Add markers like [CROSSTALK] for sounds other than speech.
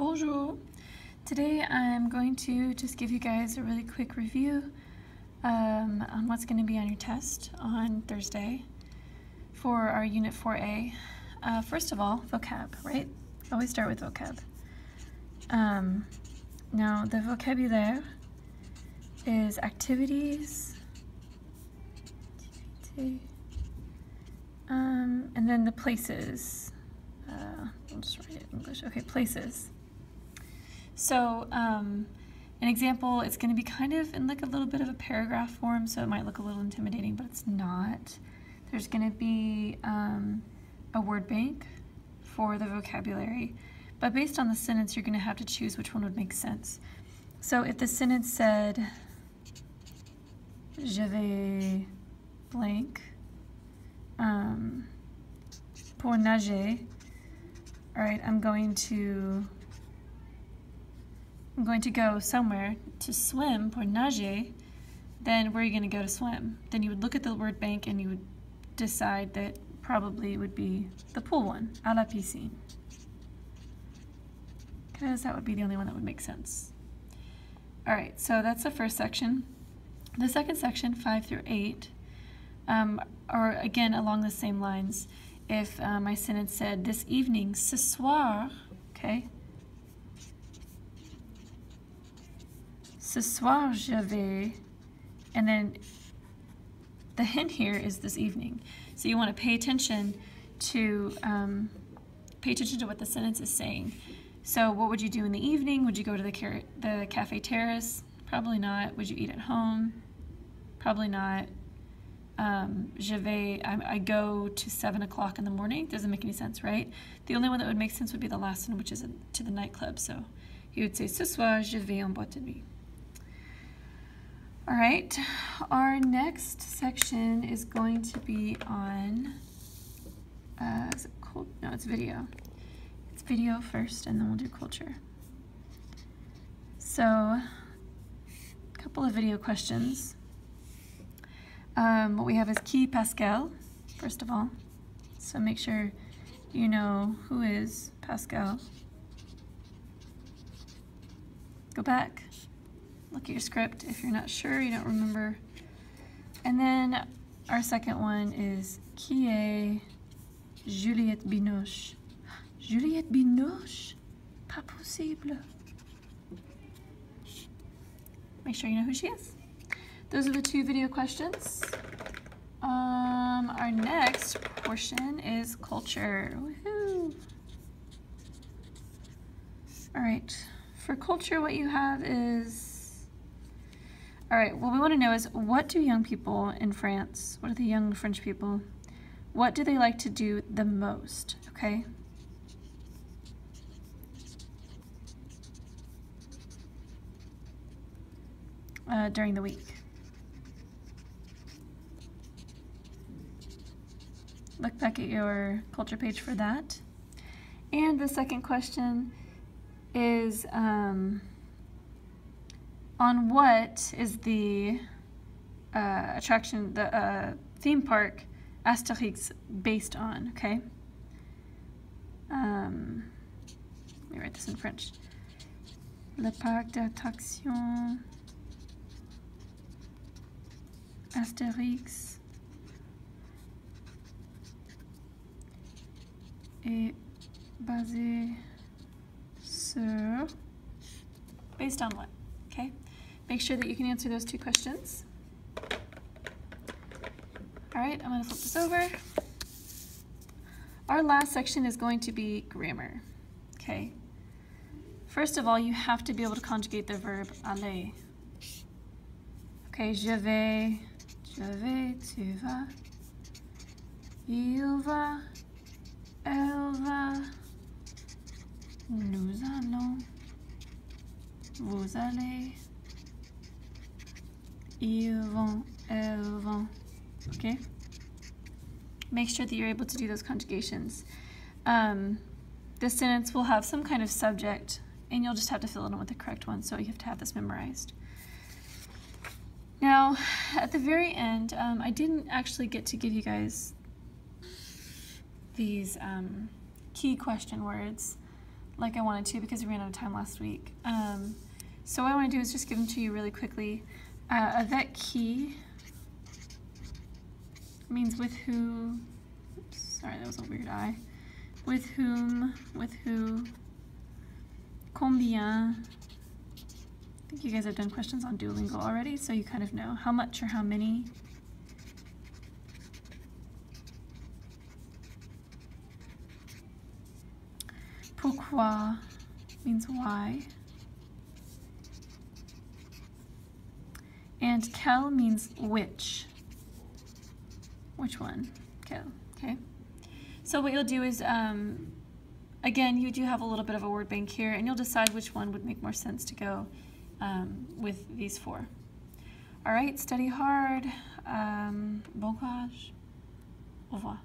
Bonjour. Today I'm going to just give you guys a really quick review um, on what's going to be on your test on Thursday for our Unit 4A. Uh, first of all, vocab, right? Always start with vocab. Um, now, the vocabulaire is activities, um, and then the places. Uh, I'll just write it in English. Okay, places. So um, an example, it's going to be kind of in like a little bit of a paragraph form, so it might look a little intimidating, but it's not. There's going to be um, a word bank for the vocabulary, but based on the sentence, you're going to have to choose which one would make sense. So if the sentence said, je vais blank, um, pour nager, all right, I'm going to I'm going to go somewhere to swim pour nager, then where are you going to go to swim? Then you would look at the word bank and you would decide that probably would be the pool one, à la piscine. Because that would be the only one that would make sense. All right, so that's the first section. The second section, 5 through 8, um, are again along the same lines. If uh, my sentence said, this evening, ce soir, okay, ce soir je vais, and then the hint here is this evening. So you want to pay attention to um, pay attention to what the sentence is saying. So what would you do in the evening? Would you go to the, the cafe terrace? Probably not. Would you eat at home? Probably not. Um, je vais, I, I go to 7 o'clock in the morning. Doesn't make any sense, right? The only one that would make sense would be the last one, which is a, to the nightclub. So you would say, ce soir, je vais en boîte de nuit. All right, our next section is going to be on, uh, is it cold? No, it's video. It's video first and then we'll do culture. So, a couple of video questions. Um, what we have is Qui Pascal, first of all. So make sure you know who is Pascal. Go back look at your script if you're not sure, you don't remember. And then our second one is Qui est Juliette Binoche? [GASPS] Juliette Binoche? Pas possible. Make sure you know who she is. Those are the two video questions. Um, our next portion is culture. Woohoo! All right, for culture, what you have is all right, what we want to know is what do young people in France, what are the young French people, what do they like to do the most, okay? Uh, during the week. Look back at your culture page for that. And the second question is, um, on what is the uh, attraction, the uh, theme park Asterix based on, okay? Um, let me write this in French. Le parc d'attraction Astérix est basé sur... Based on what? Okay. Make sure that you can answer those two questions. All right, I'm gonna flip this over. Our last section is going to be grammar, okay? First of all, you have to be able to conjugate the verb aller. Okay, je vais, je vais, tu vas, il va, elle va, nous allons, vous allez, elles vont. Okay? Make sure that you're able to do those conjugations. Um, this sentence will have some kind of subject, and you'll just have to fill it in with the correct one, so you have to have this memorized. Now, at the very end, um, I didn't actually get to give you guys these um, key question words like I wanted to because we ran out of time last week. Um, so what I want to do is just give them to you really quickly. Uh, qui means with who. Oops, sorry, that was a weird eye. With whom, with who. Combien. I think you guys have done questions on Duolingo already, so you kind of know how much or how many. Pourquoi means why. And quel means which. Which one? Quel, okay. So what you'll do is, um, again, you do have a little bit of a word bank here, and you'll decide which one would make more sense to go um, with these four. All right, study hard. Um, bon courage. Au revoir.